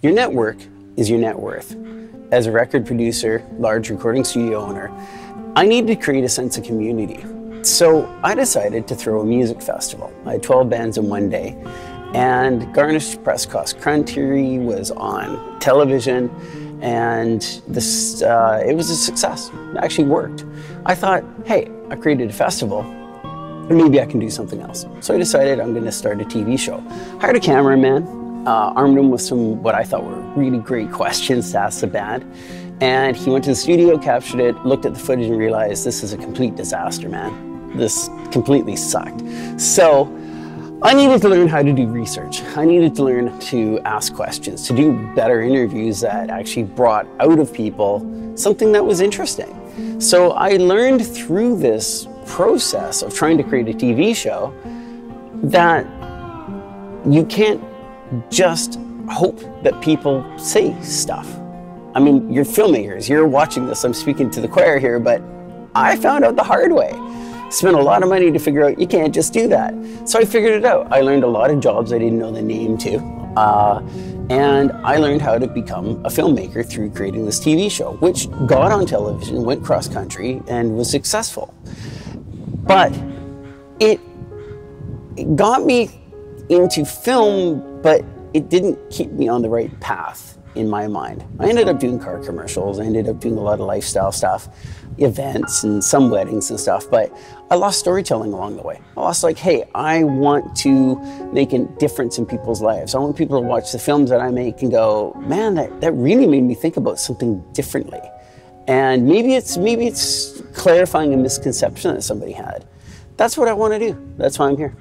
Your network is your net worth. As a record producer, large recording studio owner, I needed to create a sense of community. So I decided to throw a music festival. I had 12 bands in one day and garnished press cost. Country was on television and this, uh, it was a success. It actually worked. I thought, hey, I created a festival maybe I can do something else. So I decided I'm going to start a TV show. Hired a cameraman, uh, armed him with some what I thought were really great questions to ask the band. And he went to the studio, captured it, looked at the footage, and realized this is a complete disaster, man. This completely sucked. So I needed to learn how to do research. I needed to learn to ask questions, to do better interviews that actually brought out of people something that was interesting. So I learned through this process of trying to create a TV show that you can't just hope that people say stuff. I mean, you're filmmakers, you're watching this, I'm speaking to the choir here, but I found out the hard way. Spent a lot of money to figure out you can't just do that. So I figured it out. I learned a lot of jobs I didn't know the name to. Uh, and I learned how to become a filmmaker through creating this TV show, which got on television, went cross country, and was successful. But it, it got me into film, but it didn't keep me on the right path in my mind. I ended up doing car commercials. I ended up doing a lot of lifestyle stuff, events and some weddings and stuff, but I lost storytelling along the way. I lost like, hey, I want to make a difference in people's lives. I want people to watch the films that I make and go, man, that, that really made me think about something differently. And maybe it's maybe it's clarifying a misconception that somebody had. That's what I want to do. That's why I'm here.